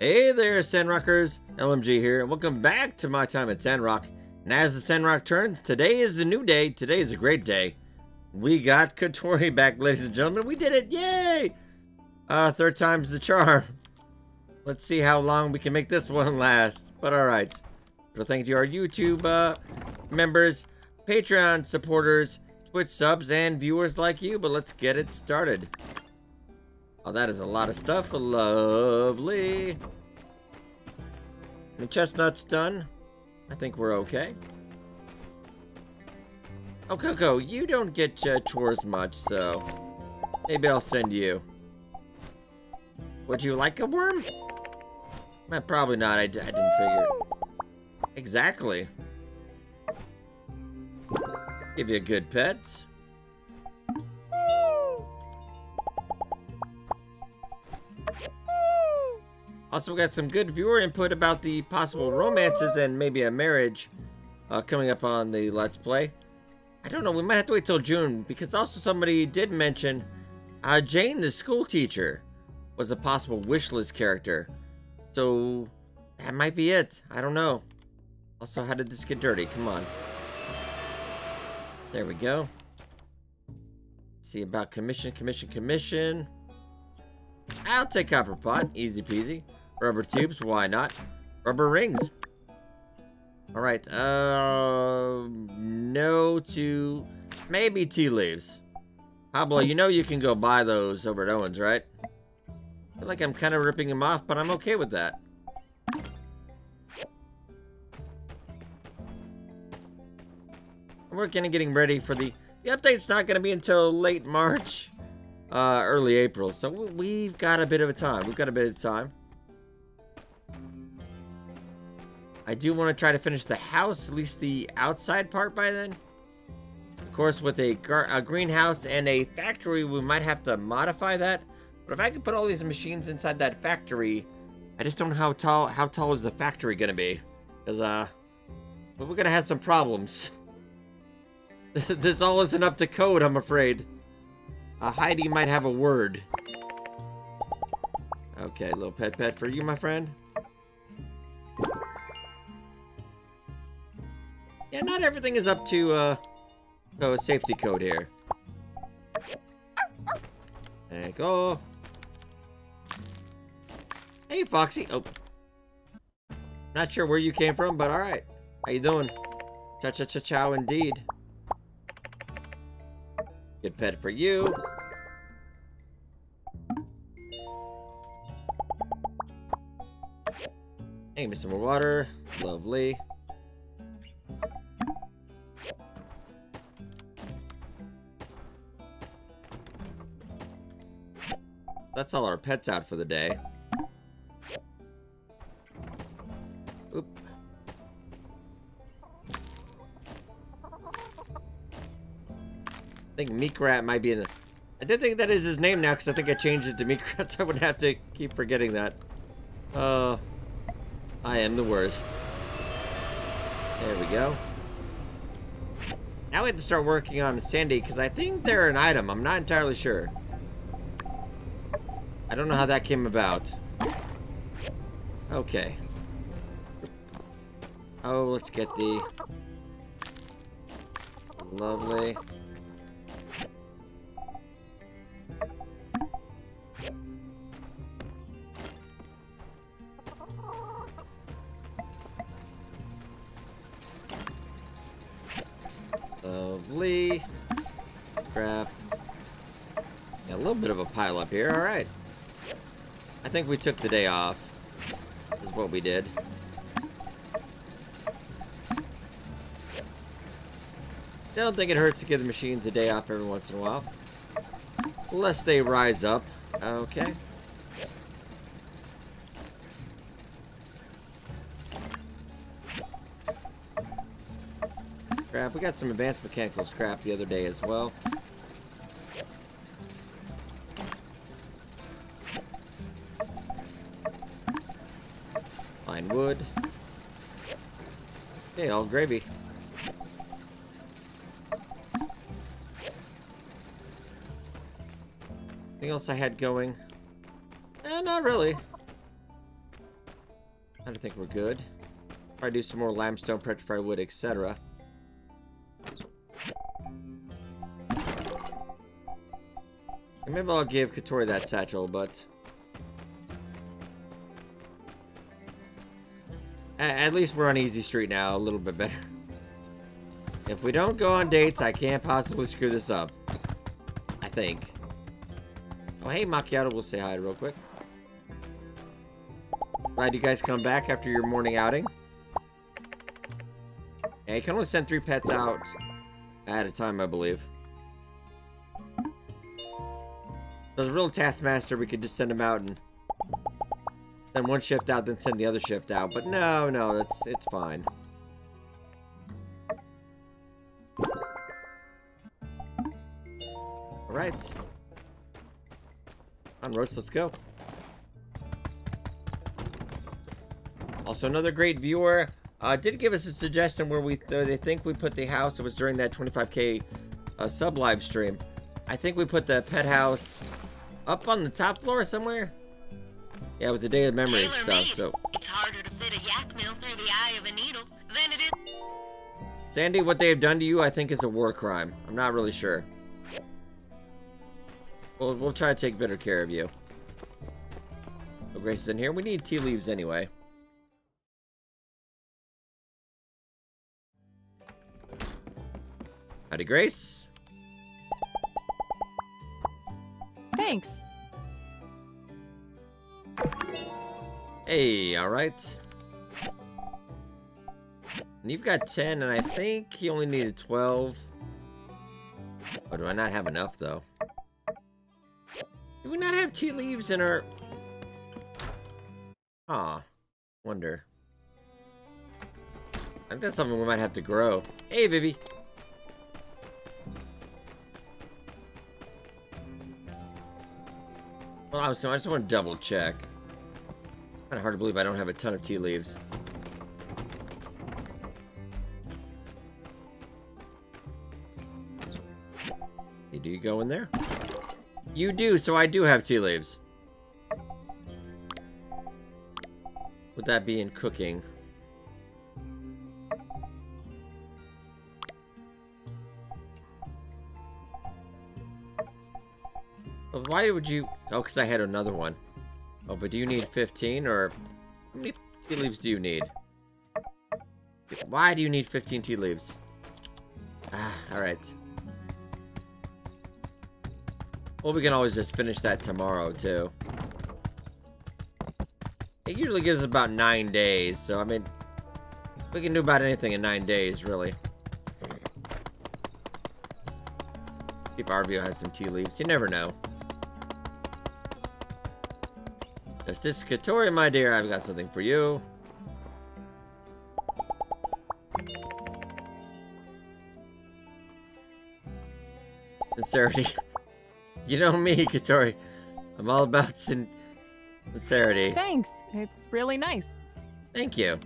Hey there, Sandrockers! LMG here, and welcome back to my time at Sandrock. And as the Sandrock turns, today is a new day. Today is a great day. We got Catori back, ladies and gentlemen. We did it! Yay! Uh, third time's the charm. Let's see how long we can make this one last. But alright. So thank you to our YouTube uh, members, Patreon supporters, Twitch subs, and viewers like you. But let's get it started. Oh, that is a lot of stuff. Lovely. The chestnut's done. I think we're okay. Oh, Coco, you don't get uh, chores much, so maybe I'll send you. Would you like a worm? Eh, probably not. I, I didn't figure. Exactly. Give you a good pet. Also, we got some good viewer input about the possible romances and maybe a marriage uh, coming up on the Let's Play. I don't know, we might have to wait till June, because also somebody did mention uh, Jane, the school teacher, was a possible wishlist character. So, that might be it. I don't know. Also, how did this get dirty? Come on. There we go. see about commission, commission, commission. I'll take copper pot. Easy peasy. Rubber tubes, why not? Rubber rings. Alright, uh, no to maybe tea leaves. Pablo, you know you can go buy those over at Owen's, right? I feel like I'm kind of ripping him off, but I'm okay with that. We're kind of getting ready for the... The update's not going to be until late March, uh, early April. So we've got a bit of a time. We've got a bit of time. I do want to try to finish the house, at least the outside part by then. Of course, with a, a, greenhouse and a factory, we might have to modify that. But if I could put all these machines inside that factory, I just don't know how tall how tall is the factory gonna be. Cause uh, we're gonna have some problems. this all isn't up to code, I'm afraid. Uh, Heidi might have a word. Okay, little pet pet for you, my friend. Yeah, not everything is up to, uh, oh, safety code here. There you go. Hey, Foxy. Oh. Not sure where you came from, but alright. How you doing? Cha-cha-cha-chow indeed. Good pet for you. Hey, Mr. Water. Lovely. That's all our pets out for the day. Oop. I think Meekrat might be in the... I did think that is his name now because I think I changed it to Meekrat, so I would have to keep forgetting that. Uh, I am the worst. There we go. Now we have to start working on Sandy because I think they're an item. I'm not entirely sure. I don't know how that came about. Okay. Oh, let's get the... Lovely. Lovely. Crap. A little bit of a pile up here. All right. I think we took the day off. Is what we did. I don't think it hurts to give the machines a day off every once in a while. Unless they rise up. Okay. Scrap. We got some advanced mechanical scrap the other day as well. Fine wood. Hey, all gravy. Anything else I had going? Eh, not really. I don't think we're good. Probably do some more limestone, petrified wood, etc. Maybe I'll give Catori that satchel, but... At least we're on easy street now, a little bit better. If we don't go on dates, I can't possibly screw this up. I think. Oh, hey, Macchiato, we'll say hi real quick. Glad you guys come back after your morning outing. Yeah, you can only send three pets out at a time, I believe. As a real taskmaster, we could just send them out and send one shift out, then send the other shift out. But no, no, that's it's fine. All right. On roast, let's go. Also, another great viewer uh, did give us a suggestion where we th they think we put the house. It was during that 25k uh, sub live stream. I think we put the pet house up on the top floor somewhere. Yeah, with the day of memory Taylor stuff. Made. So it's harder to fit a yakmel through the eye of a needle than it is. Sandy, what they have done to you, I think, is a war crime. I'm not really sure. We'll, we'll try to take better care of you. So Grace is in here. We need tea leaves anyway. Howdy, Grace. Thanks. Hey, alright. And you've got 10, and I think he only needed 12. Oh, do I not have enough, though? Do we not have tea leaves in our... Ah, wonder. I think that's something we might have to grow. Hey, Vivi. Well, I, was, I just want to double check. Kind of hard to believe I don't have a ton of tea leaves. Hey, do you go in there? You do, so I do have tea leaves. Would that be in cooking? Why would you... Oh, because I had another one. But do you need 15, or... How many tea leaves do you need? Why do you need 15 tea leaves? Ah, alright. Well, we can always just finish that tomorrow, too. It usually gives us about nine days, so, I mean... We can do about anything in nine days, really. If Arvio has some tea leaves. You never know. Justice Catori, my dear, I've got something for you. Sincerity. you know me, Catori. I'm all about sin sincerity. Thanks. It's really nice. Thank you.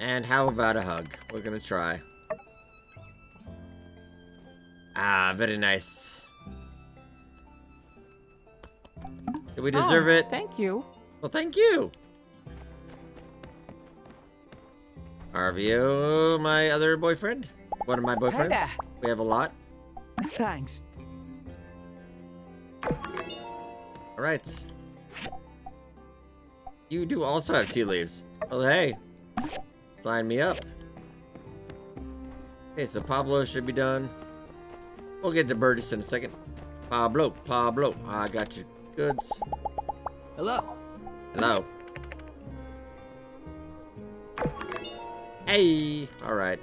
And how about a hug? We're gonna try. Ah, very nice. Do we deserve oh, it? Thank you. Well, thank you. Arvio, my other boyfriend? One of my boyfriends? Hey we have a lot. Thanks. Alright. You do also have tea leaves. Well, hey. Sign me up. Okay, so Pablo should be done. We'll get to Burgess in a second. Pablo, Pablo, I got you goods. Hello. Hello. Hey! Alright.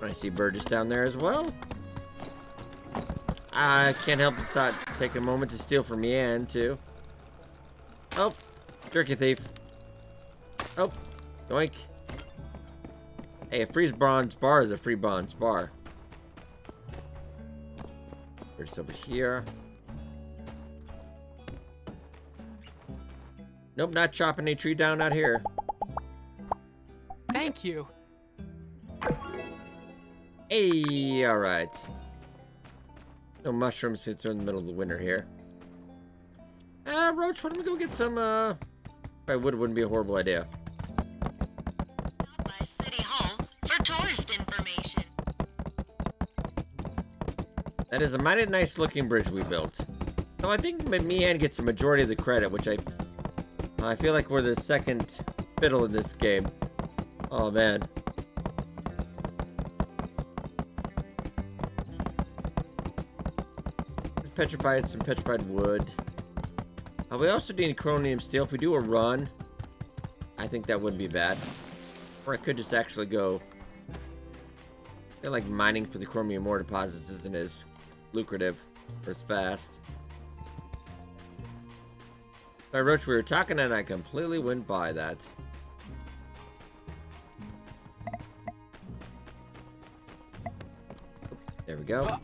I see Burgess down there as well. I can't help but take a moment to steal from Yan, too. Oh, jerky thief. Oh, doink. Hey, a free bronze bar is a free bronze bar. There's over here. Nope, not chopping any tree down out here. Thank you. Hey, alright. No mushrooms since we're in the middle of the winter here. Uh, Roach, why don't we go get some, uh... Probably would, wouldn't be a horrible idea. That is a mighty nice looking bridge we built. So I think Mi-an gets a majority of the credit, which I... I feel like we're the second fiddle in this game. Oh, man. Petrified, some petrified wood. Uh, we also need chromium steel. If we do a run, I think that wouldn't be bad. Or I could just actually go... I feel like mining for the chromium ore deposits isn't as lucrative or as fast. Sorry, Roach, we were talking and I completely went by that. There we go. Ah.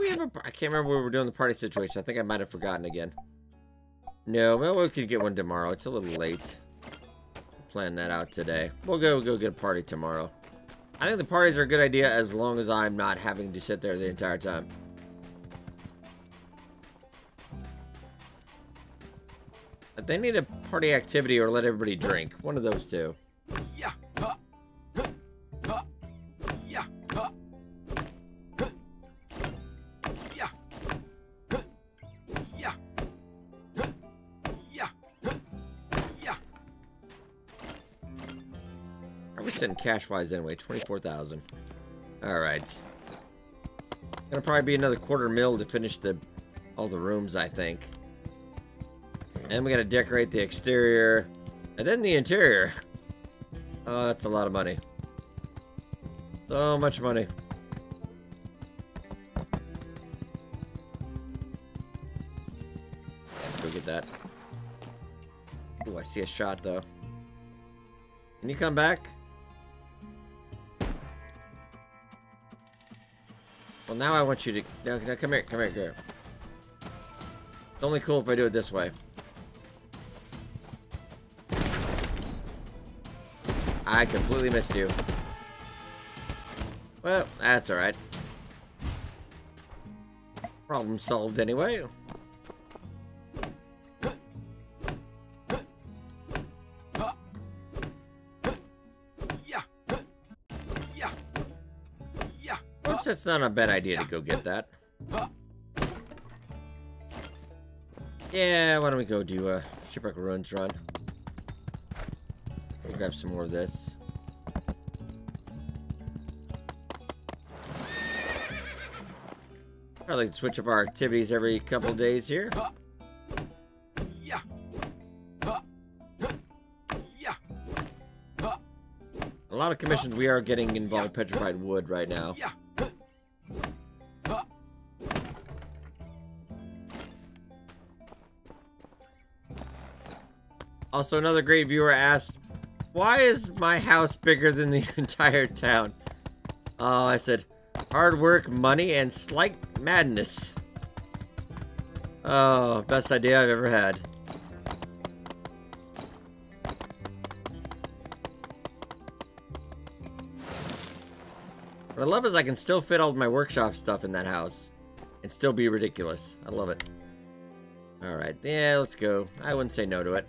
We ever? I can't remember we were doing the party situation. I think I might have forgotten again. No, well, we could get one tomorrow. It's a little late. Plan that out today. We'll go go get a party tomorrow. I think the parties are a good idea as long as I'm not having to sit there the entire time. They need a party activity or let everybody drink. One of those two. Cash-wise anyway? 24,000. Alright. Gonna probably be another quarter mil to finish the all the rooms, I think. And we gotta decorate the exterior. And then the interior. Oh, that's a lot of money. So much money. Let's go get that. Ooh, I see a shot, though. Can you come back? Now I want you to... Now, no, come here, come here, come here. It's only cool if I do it this way. I completely missed you. Well, that's alright. Problem solved anyway. That's not a bad idea to go get that. Uh. Yeah, why don't we go do a Shipwreck Ruins run? We'll grab some more of this. I like to switch up our activities every couple days here. Uh. Yeah. Uh. Yeah. A lot of commissions we are getting involved petrified wood right now. Yeah. Also, another great viewer asked, why is my house bigger than the entire town? Oh, I said, hard work, money, and slight madness. Oh, best idea I've ever had. What I love is I can still fit all my workshop stuff in that house. And still be ridiculous. I love it. Alright, yeah, let's go. I wouldn't say no to it.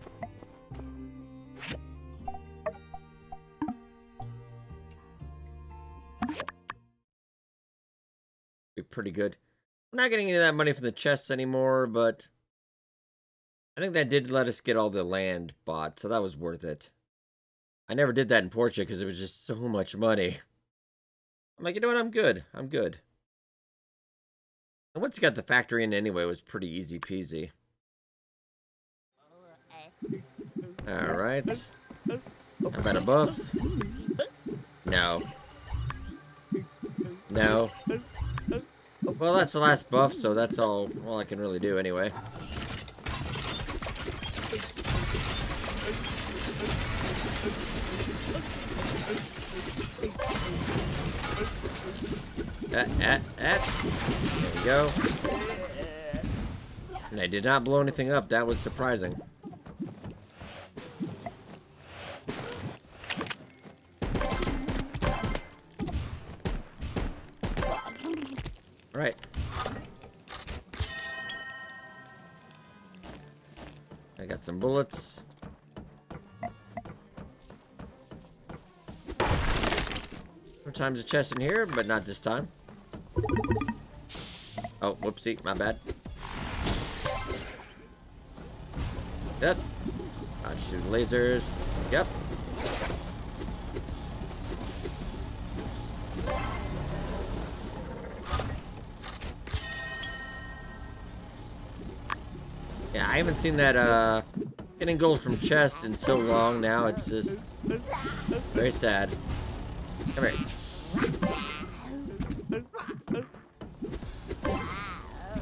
Pretty good. I'm not getting any of that money from the chests anymore, but I think that did let us get all the land bought, so that was worth it. I never did that in Portia because it was just so much money. I'm like, you know what? I'm good. I'm good. And once you got the factory in anyway, it was pretty easy peasy. Alright. How about a buff? No. No. Well, that's the last buff, so that's all, all I can really do anyway. Uh, uh, uh. There we go. And I did not blow anything up. That was surprising. Bullets. Sometimes a chest in here, but not this time. Oh, whoopsie, my bad. Yep. I shoot lasers. Yep. Yeah, I haven't seen that, uh, getting gold from chests in so long now. It's just very sad. Come here.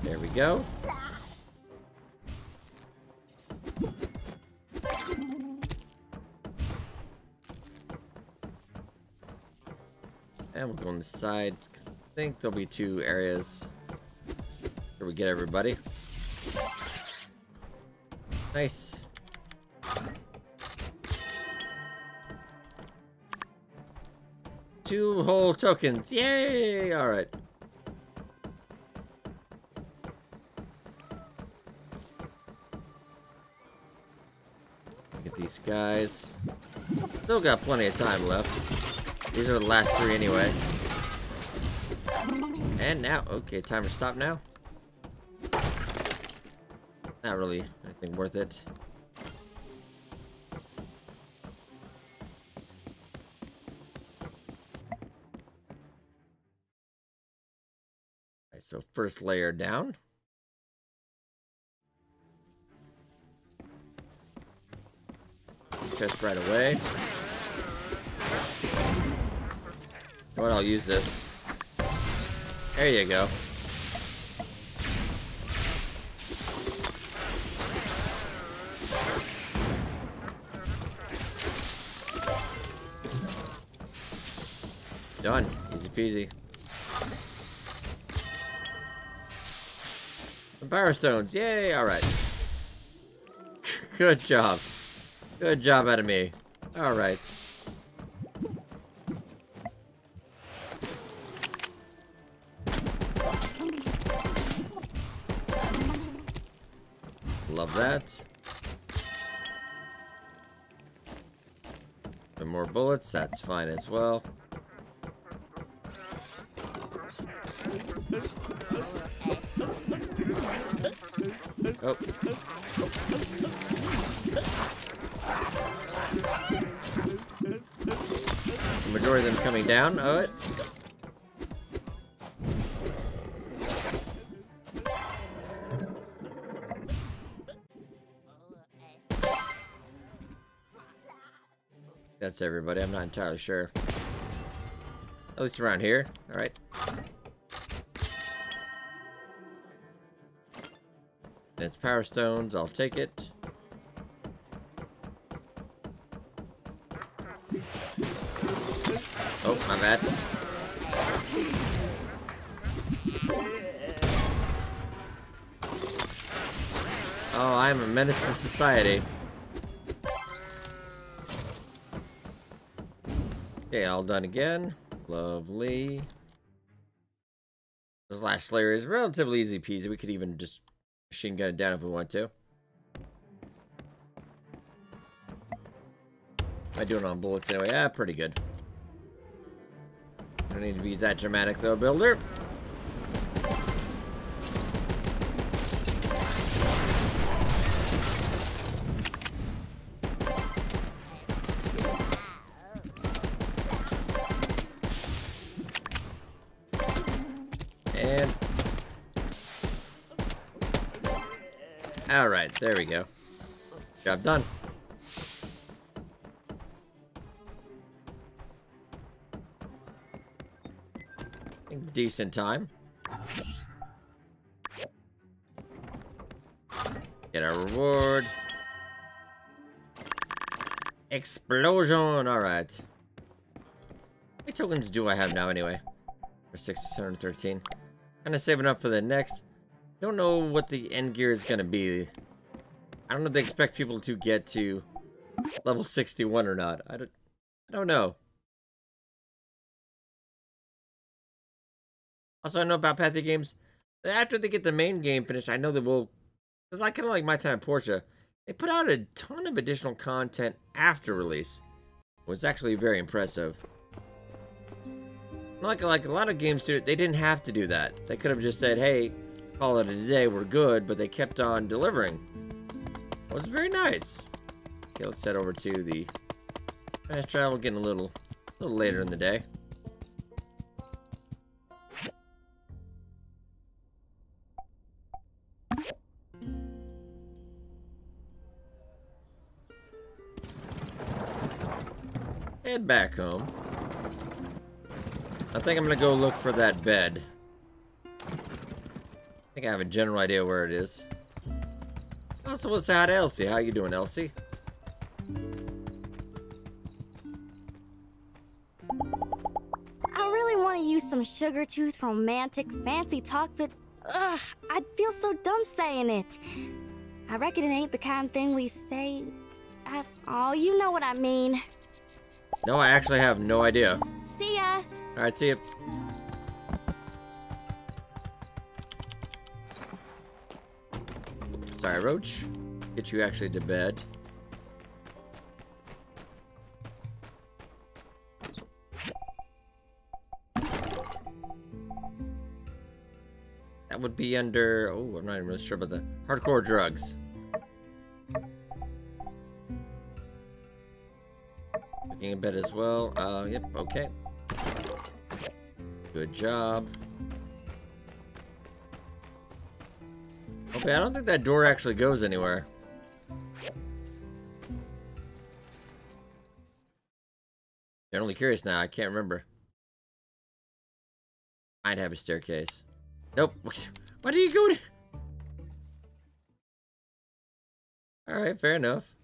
There we go. And we'll go on the side. I think there'll be two areas where we get everybody. Nice. Two whole tokens. Yay! Alright. Look at these guys. Still got plenty of time left. These are the last three anyway. And now, okay, timer stop now. Not really anything worth it. So first layer down. Chest right away. What? I'll use this. There you go. Done. Easy peasy. Power stones. Yay! Alright. Good job. Good job out of me. Alright. Love that. Some more bullets, that's fine as well. Coming down. Oh. That's everybody. I'm not entirely sure. At least around here. All right. It's power stones. I'll take it. My bad. Oh, I'm a menace to society. Okay, all done again. Lovely. This last layer is relatively easy peasy. We could even just machine gun it down if we want to. I do it on bullets anyway. Yeah, pretty good. Don't need to be that dramatic though, builder. And all right, there we go. Job done. Decent time. Get our reward. Explosion! Alright. How many tokens do I have now anyway? For 613. Kind of saving up for the next Don't know what the end gear is gonna be. I don't know if they expect people to get to level 61 or not. I don't, I don't know. Also, I know about Pathea Games. After they get the main game finished, I know they will. It's like kind of like my time at Portia. They put out a ton of additional content after release. Was actually very impressive. Like like a lot of games do, they didn't have to do that. They could have just said, "Hey, call it a day. We're good," but they kept on delivering. It was very nice. Okay, let's head over to the fast travel. Getting a little, a little later in the day. Head back home. I think I'm gonna go look for that bed. I think I have a general idea where it is. Also, what's that, Elsie? How you doing, Elsie? I really want to use some sugar tooth romantic fancy talk, but ugh, I'd feel so dumb saying it. I reckon it ain't the kind of thing we say. I, oh, you know what I mean. No, I actually have no idea. See ya. Alright, see ya. Sorry, Roach. Get you actually to bed. That would be under... Oh, I'm not even really sure about the... Hardcore drugs. In bed as well. Uh, yep, okay. Good job. Okay, I don't think that door actually goes anywhere. Generally curious now, I can't remember. I'd have a staircase. Nope. Why do you go to... Alright, fair enough.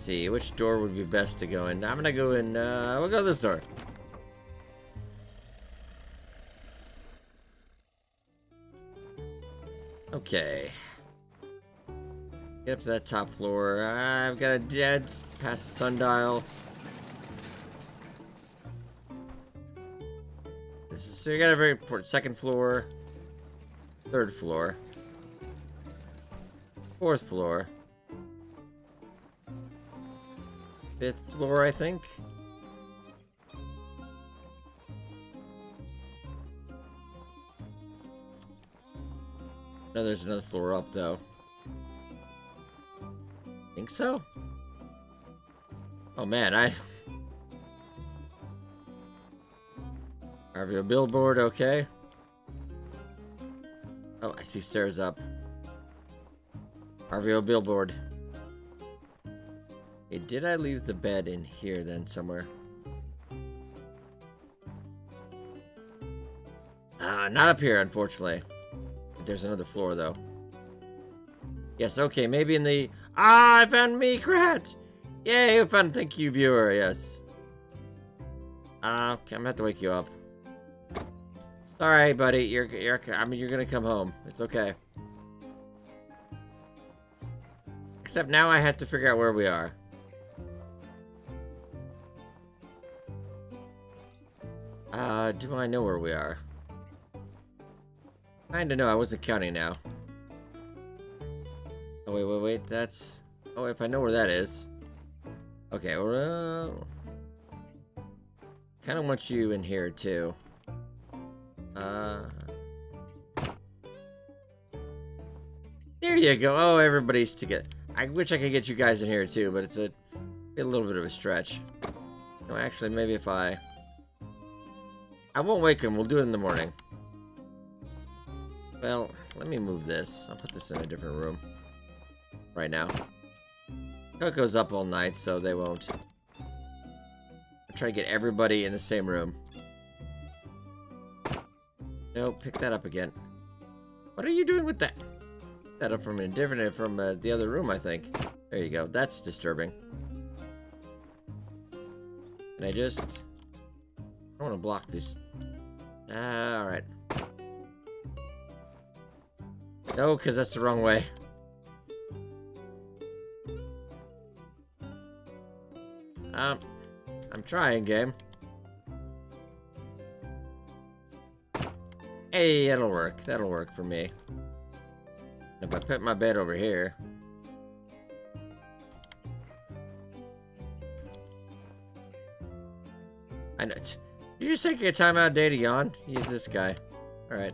Let's see, which door would be best to go in? I'm gonna go in, uh, we'll go this door. Okay. Get up to that top floor. I've got a dead past sundial. Is, so you got a very important second floor, third floor, fourth floor, fifth floor, I think. No, there's another floor up, though. Think so? Oh, man, I... Arvio billboard, okay. Oh, I see stairs up. Arvio billboard. Hey, did I leave the bed in here then somewhere? Ah, not up here, unfortunately. There's another floor, though. Yes, okay, maybe in the... Ah, I found me, Rat! Yay, I found thank you, viewer, yes. Uh, okay, I'm gonna have to wake you up. Sorry, buddy, you're, you're, I mean, you're gonna come home. It's okay. Except now I have to figure out where we are. Uh, do I know where we are? Kinda know, I wasn't counting now. Oh, wait, wait, wait, that's... Oh, if I know where that is. Okay, well... Kinda want you in here, too. Uh... There you go. Oh, everybody's together. I wish I could get you guys in here, too, but it's a, a little bit of a stretch. No, actually, maybe if I... I won't wake him. We'll do it in the morning. Well, let me move this. I'll put this in a different room. Right now. Coco's up all night, so they won't. I'm trying to get everybody in the same room. No, pick that up again. What are you doing with that? That up from a different from uh, the other room, I think. There you go. That's disturbing. Can I just... I want to block this. Ah, alright. No, because that's the wrong way. Um, I'm trying, game. Hey, that'll work. That'll work for me. If I put my bed over here. I know. You just take a time out of day to yawn? You this guy. Alright.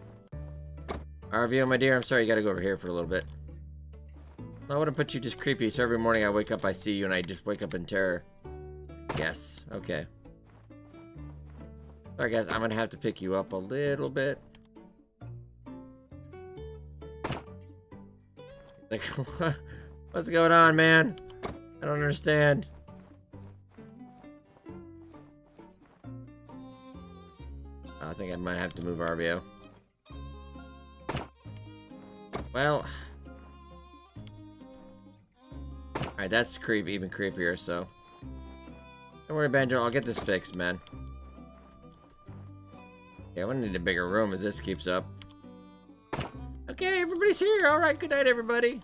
Arvio, oh, my dear, I'm sorry you gotta go over here for a little bit. I want to put you just creepy, so every morning I wake up, I see you, and I just wake up in terror. Yes, okay. Alright guys, I'm gonna have to pick you up a little bit. Like, what's going on, man? I don't understand. Think I might have to move Arvio. Well... Alright, that's creep, even creepier, so... Don't worry, Banjo, I'll get this fixed, man. Yeah, I'm gonna need a bigger room if this keeps up. Okay, everybody's here. Alright, good night, everybody.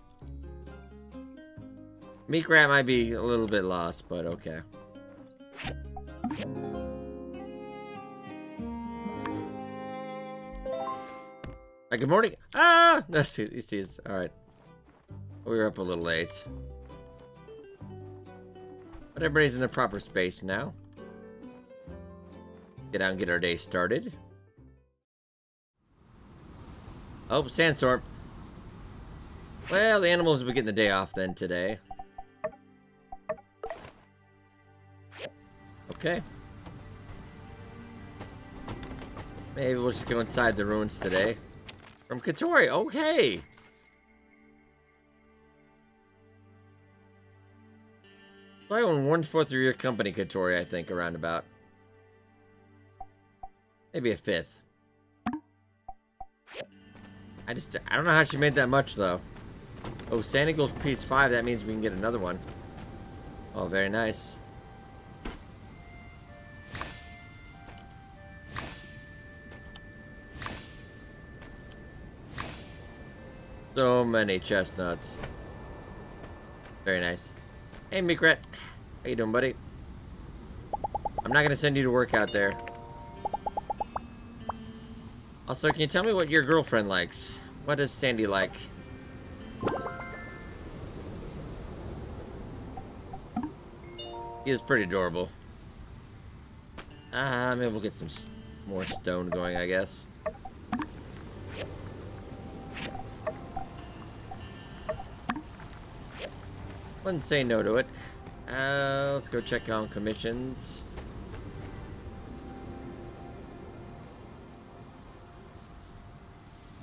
Meek Rat might be a little bit lost, but okay. Right, good morning. Ah! That's he sees. Alright. We were up a little late. But everybody's in the proper space now. Get out and get our day started. Oh, sandstorm. Well, the animals will be getting the day off then today. Okay. Maybe we'll just go inside the ruins today. From Catori, okay! So I own one-fourth of your company, Catori, I think, around about. Maybe a fifth. I just, I don't know how she made that much, though. Oh, Sand Eagles piece 5, that means we can get another one. Oh, very nice. So many chestnuts. Very nice. Hey, Mikret. How you doing, buddy? I'm not gonna send you to work out there. Also, can you tell me what your girlfriend likes? What does Sandy like? He is pretty adorable. Ah, uh, maybe we'll get some more stone going, I guess. Wouldn't say no to it. Uh, let's go check on commissions.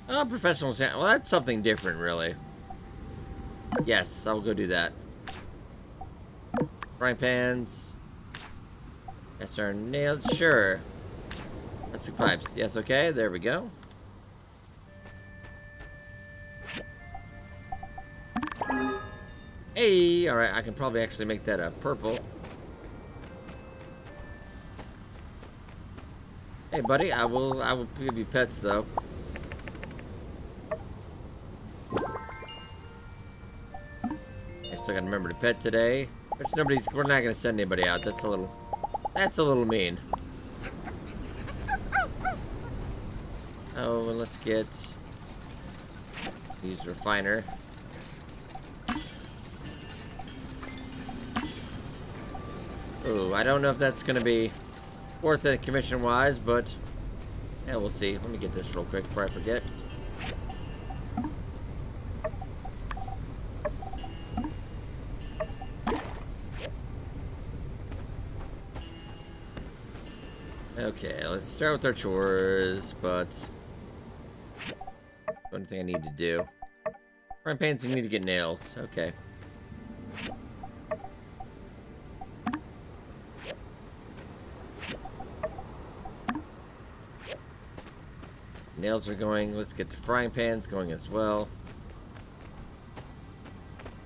Oh, professional. Well, that's something different, really. Yes, I'll go do that. Frying pans. Yes, our nails. Sure. That's the pipes. Yes, okay. There we go. Hey, alright, I can probably actually make that a purple. Hey, buddy, I will I will give you pets though. I still gotta remember to pet today. Which nobody's we're not gonna send anybody out. That's a little that's a little mean. Oh, and let's get use refiner. Ooh, I don't know if that's gonna be worth it commission-wise, but yeah, we'll see. Let me get this real quick before I forget. Okay, let's start with our chores, but one thing I need to do. Front pants, you need to get nails. Okay. Nails are going. Let's get the frying pans going as well.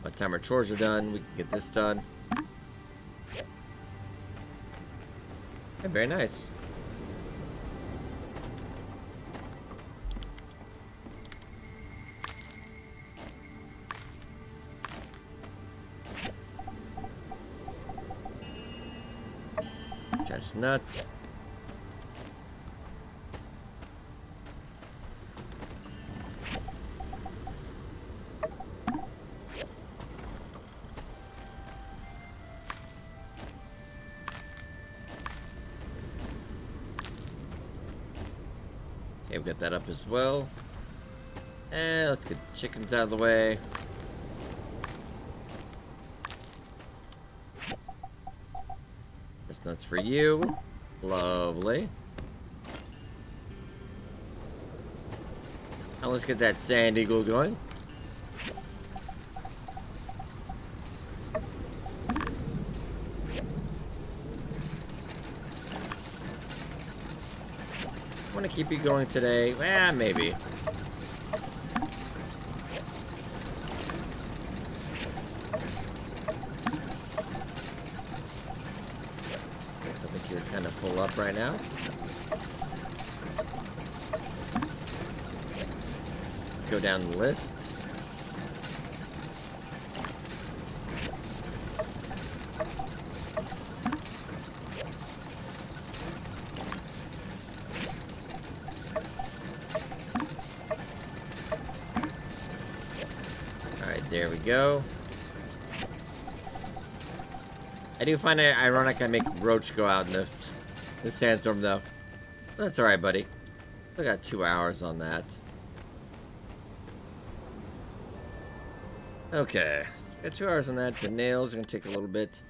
By the time our chores are done, we can get this done. Yeah, very nice. Chestnut. Got that up as well. And let's get chickens out of the way. Chestnuts for you. Lovely. Now let's get that sand eagle going. Keep you going today? Eh, maybe. Guess I think you're kind of full up right now. Go down the list. I do find it ironic I make Roach go out in the, the sandstorm, though. That's alright, buddy. I got two hours on that. Okay. Got two hours on that. The nails are going to take a little bit.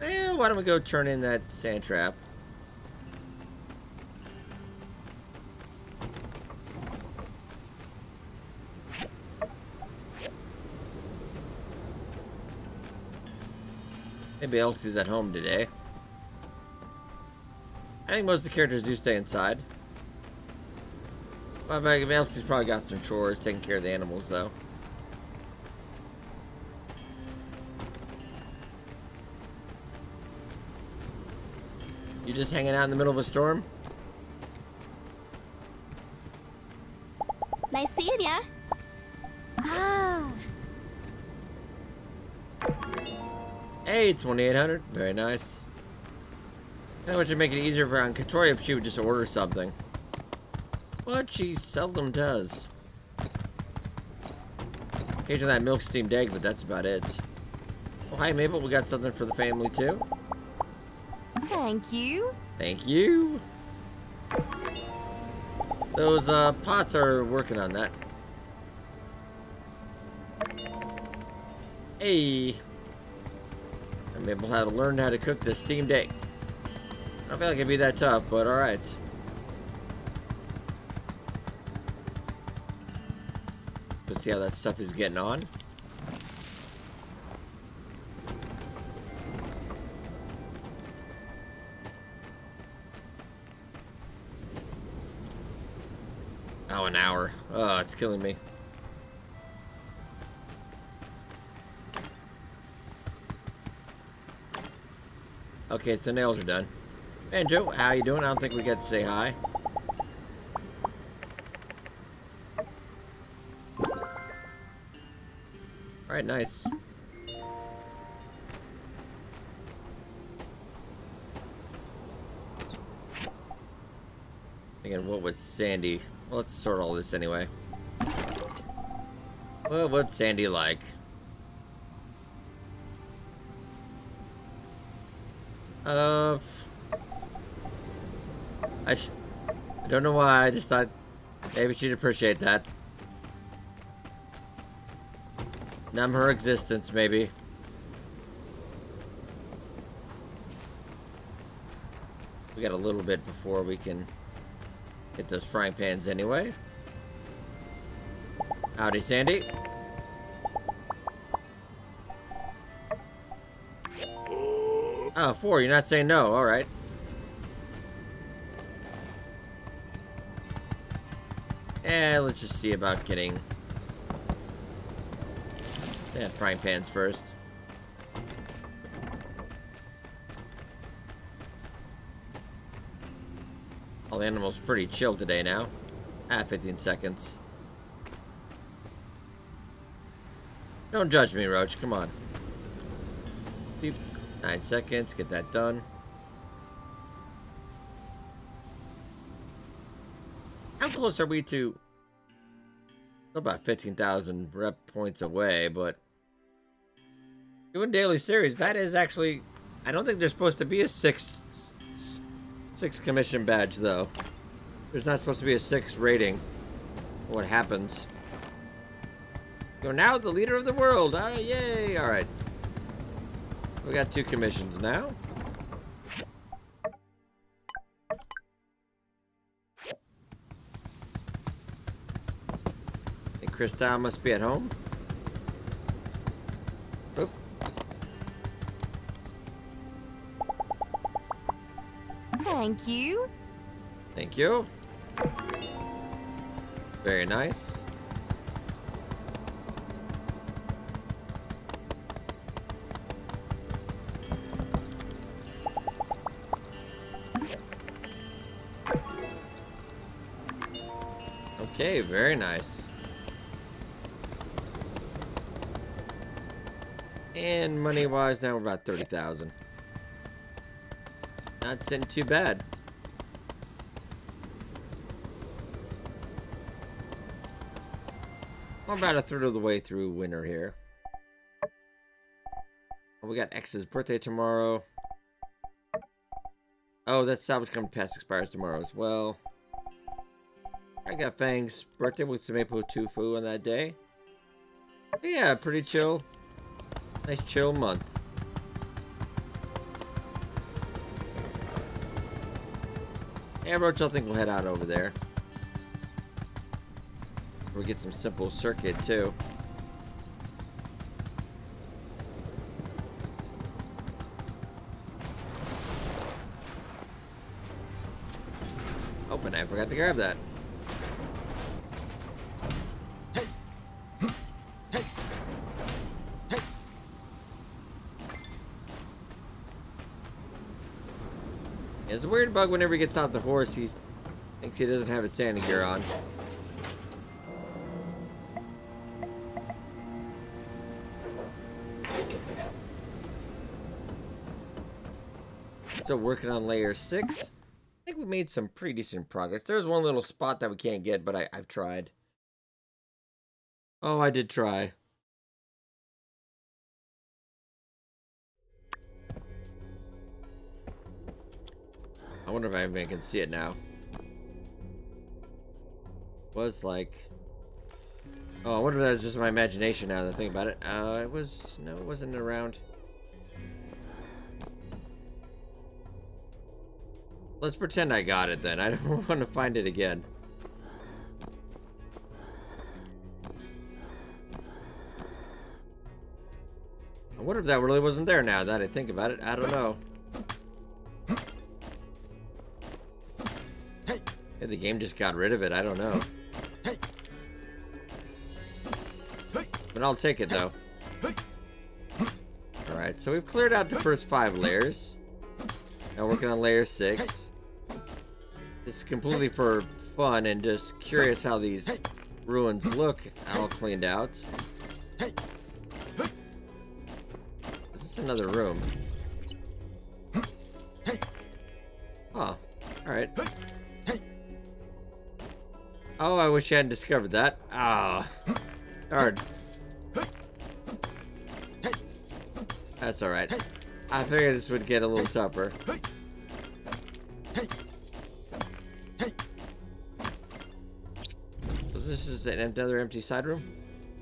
Well, why don't we go turn in that sand trap? Maybe Elsie's at home today. I think most of the characters do stay inside. I think Elsie's probably got some chores, taking care of the animals, though. You just hanging out in the middle of a storm? Hey, 2800. Very nice. I would make it easier for Aunt Catori if she would just order something. But she seldom does. Occasionally that milk steamed egg, but that's about it. Oh, hi, Mabel. We got something for the family, too. Thank you. Thank you. Those uh, pots are working on that. Hey. I'm able to learn how to cook this steamed egg. I don't feel like it'd be that tough, but alright. Let's see how that stuff is getting on. Oh, an hour. Oh, it's killing me. Okay, so nails are done. Andrew, how you doing? I don't think we get to say hi. Alright, nice. Again, what would Sandy... Well, let's sort all this anyway. Well, what's Sandy like? I, I don't know why, I just thought maybe she'd appreciate that. Numb her existence, maybe. We got a little bit before we can get those frying pans anyway. Howdy, Sandy. Oh, four. You're not saying no. All right. let's just see about getting... Yeah, frying pans first. All the animals pretty chill today now. At 15 seconds. Don't judge me, Roach. Come on. Beep. Nine seconds. Get that done. How close are we to about 15,000 rep points away, but doing daily series, that is actually. I don't think there's supposed to be a six six commission badge though. There's not supposed to be a six rating. What happens? You're now the leader of the world. Ah, yay! All right. We got two commissions now. Cristal must be at home. Oop. Thank you. Thank you. Very nice. Okay, very nice. And money-wise, now we're about 30,000. Not sitting too bad. We're about a third of the way through winter here. Oh, we got X's birthday tomorrow. Oh, that salvage come pass expires tomorrow as well. I got Fang's birthday with some maple tofu on that day. Yeah, pretty chill. Nice chill month. Yeah, Roach, I think we'll head out over there. We'll get some simple circuit too. Oh, Open, I forgot to grab that. Weird bug whenever he gets off the horse, he thinks he doesn't have his standing gear on. Still working on layer six. I think we made some pretty decent progress. There's one little spot that we can't get, but I, I've tried. Oh, I did try. Wonder if anybody can see it now. Was like... Oh, I wonder if that's just my imagination now that I think about it. Uh, it was... No, it wasn't around. Let's pretend I got it then. I don't want to find it again. I wonder if that really wasn't there now that I think about it. I don't know. The game just got rid of it, I don't know. But I'll take it though. Alright, so we've cleared out the first five layers. Now we're working on layer six. This is completely for fun and just curious how these ruins look all cleaned out. This is another room. Oh, I wish I hadn't discovered that. Ah, darn. That's alright. I figured this would get a little tougher. So this is another empty side room?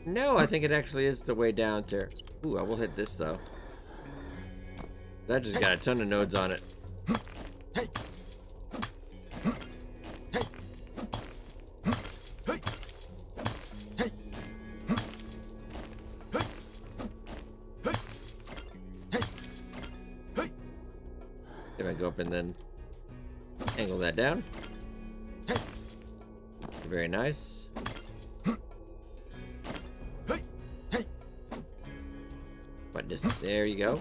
No, I think it actually is the way down to... Ooh, I will hit this though. That just got a ton of nodes on it. Go.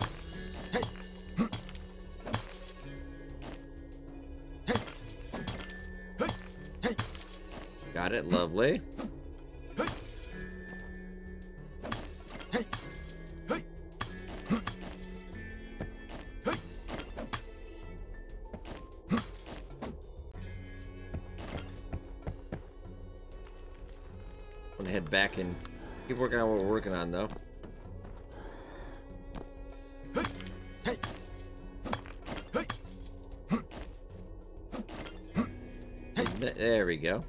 Got it, lovely. Gonna head back and keep working on what we're working on, though. We go.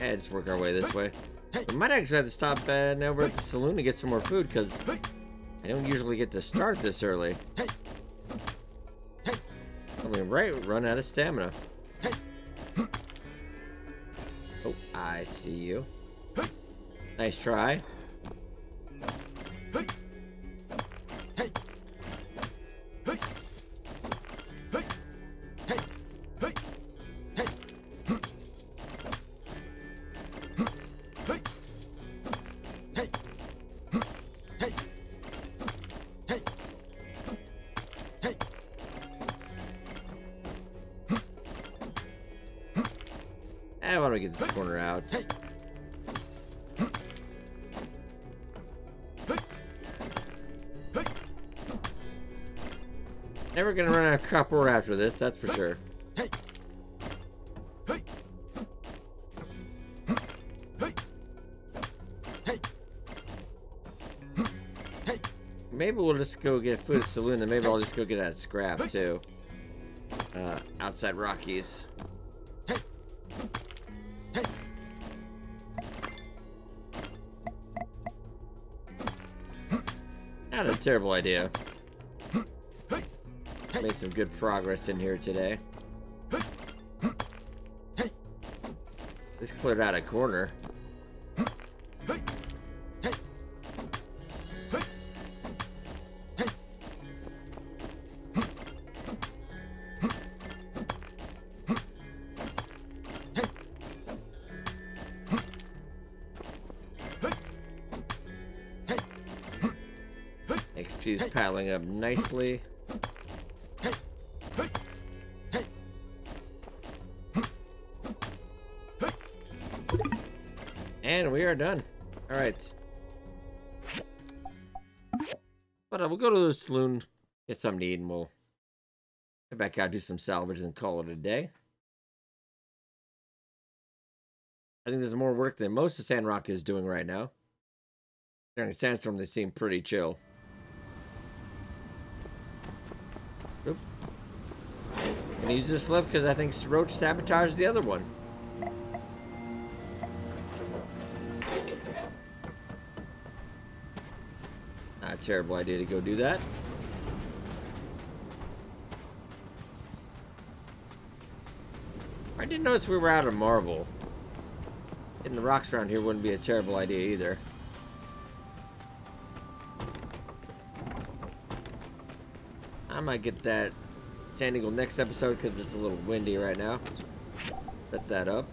Yeah, just work our way this way. We might actually have to stop uh, over at the saloon to get some more food because I don't usually get to start this early. Hey. Hey. I mean, right, run out of stamina. Oh, I see you. Nice try. Never gonna run out of ore after this, that's for sure. Hey. Hey. Maybe we'll just go get food at saloon and maybe I'll just go get that scrap too. Uh, outside Rocky's. Not a terrible idea. Made some good progress in here today. Just cleared out a corner. XP's piling up nicely. Are done. Alright. But uh, we'll go to the saloon, get something to eat, and we'll get back out, do some salvage, and call it a day. I think there's more work than most of Sandrock is doing right now. During the Sandstorm, they seem pretty chill. Oop. Gonna use this lift because I think Roach sabotaged the other one. Terrible idea to go do that. I didn't notice we were out of marble. Hitting the rocks around here wouldn't be a terrible idea either. I might get that Sand Eagle next episode because it's a little windy right now. Set that up.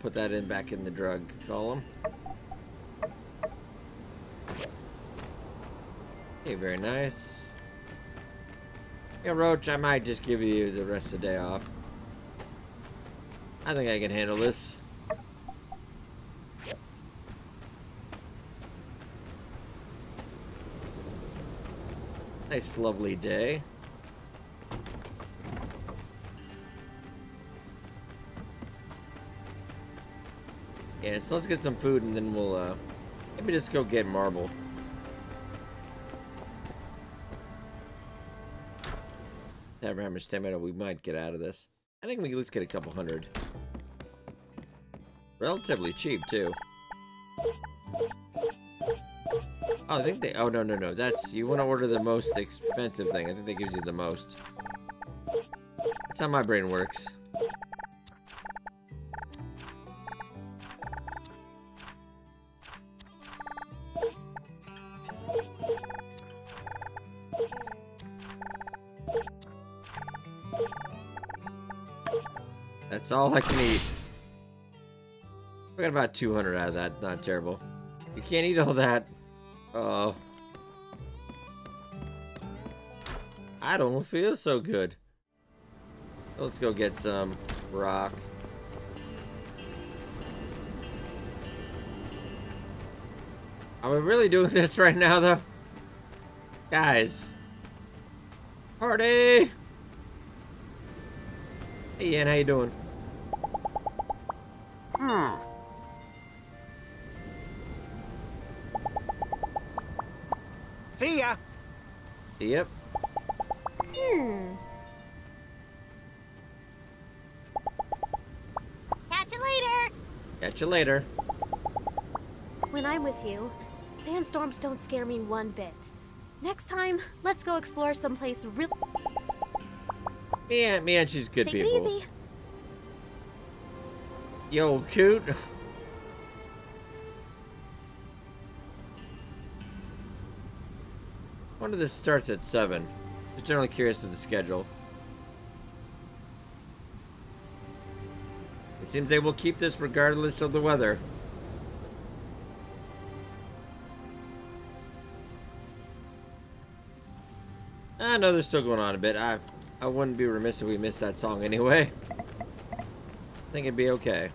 Put that in back in the drug column. Okay, very nice. Yeah, Roach, I might just give you the rest of the day off. I think I can handle this. Nice, lovely day. Yeah, so let's get some food and then we'll, uh, maybe just go get marble. However how much stamina we might get out of this. I think we can at least get a couple hundred. Relatively cheap, too. Oh, I think they... Oh, no, no, no. That's... You want to order the most expensive thing. I think that gives you the most. That's how my brain works. That's all I can eat. I got about 200 out of that. Not terrible. You can't eat all that. Oh. I don't feel so good. Let's go get some rock. Are we really doing this right now, though? Guys. Party! Hey, Ian, how you doing? Catch you later. When I'm with you, sandstorms don't scare me one bit. Next time, let's go explore someplace real. Me and, me and she's good Take people. it easy. Yo, cute. Wonder this starts at 7. Just generally curious of the schedule. It seems they will keep this regardless of the weather. I know they're still going on a bit. I I wouldn't be remiss if we missed that song anyway. I think it'd be okay.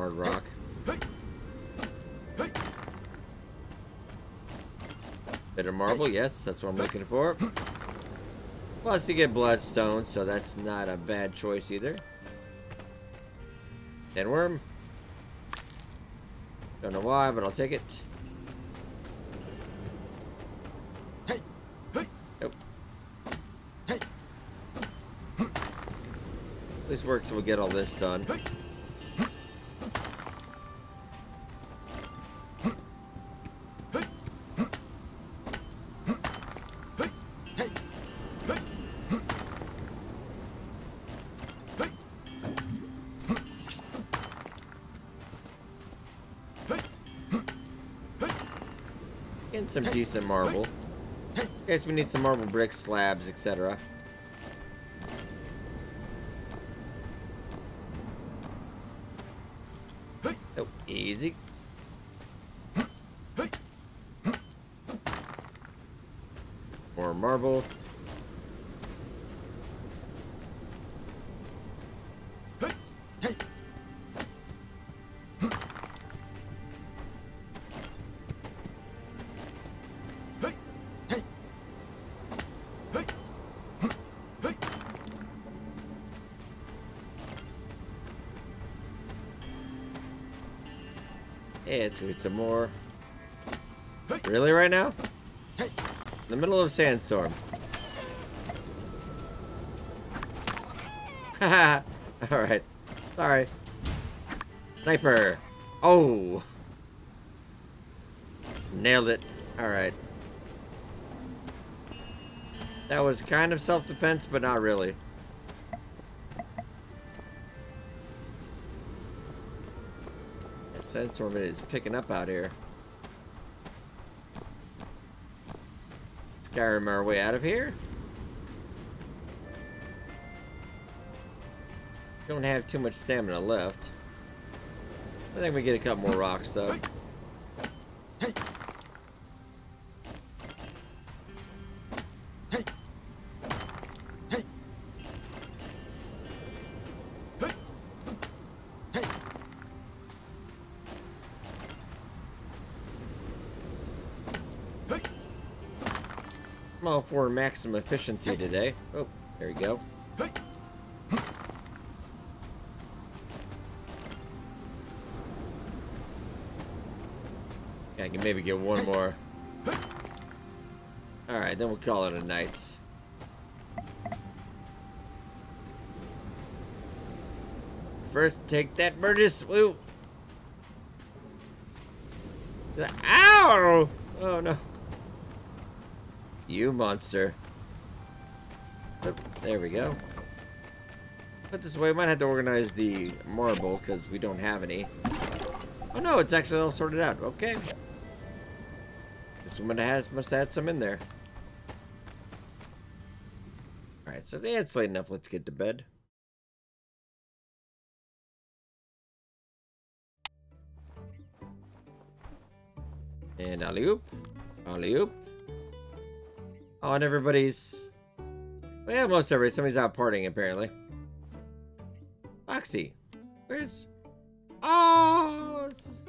Hard rock. Bit of marble, yes, that's what I'm looking for. Plus you get bloodstone, so that's not a bad choice either. Dead worm. Don't know why, but I'll take it. Hey. Hey. Nope. Hey. At least work till we get all this done. Some decent marble. I Guess we need some marble bricks, slabs, etc. Hey, let's get some more. Really, right now? In the middle of sandstorm. Haha. Alright. Sorry. Sniper. Oh. Nailed it. Alright. That was kind of self-defense, but not really. Sandstorm is picking up out here. Skyrim our way out of here. Don't have too much stamina left. I think we get a couple more rocks though. For maximum efficiency today. Oh, there we go. I can maybe get one more. Alright, then we'll call it a night. First, take that, Burgess. Woo! Ow! Oh, no. You monster. There we go. Put this away. Might have to organize the marble because we don't have any. Oh no, it's actually all sorted out. Okay. This woman has must have had some in there. Alright, so yeah, it's late enough. Let's get to bed. And alley oop. Oh, and everybody's. Well, most everybody. Somebody's out partying, apparently. Foxy. Where's. Oh! Is...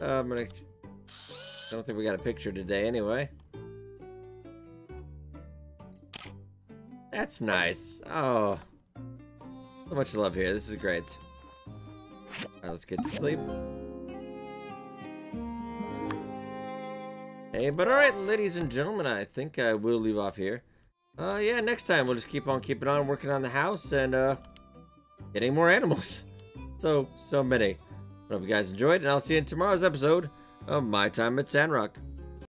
uh, I'm gonna. I don't think we got a picture today, anyway. That's nice. Oh. So much love here. This is great. Alright, let's get to sleep. Hey, but alright, ladies and gentlemen, I think I will leave off here. Uh, yeah, next time we'll just keep on keeping on working on the house and, uh, getting more animals. So, so many. I hope you guys enjoyed, and I'll see you in tomorrow's episode of My Time at Sandrock.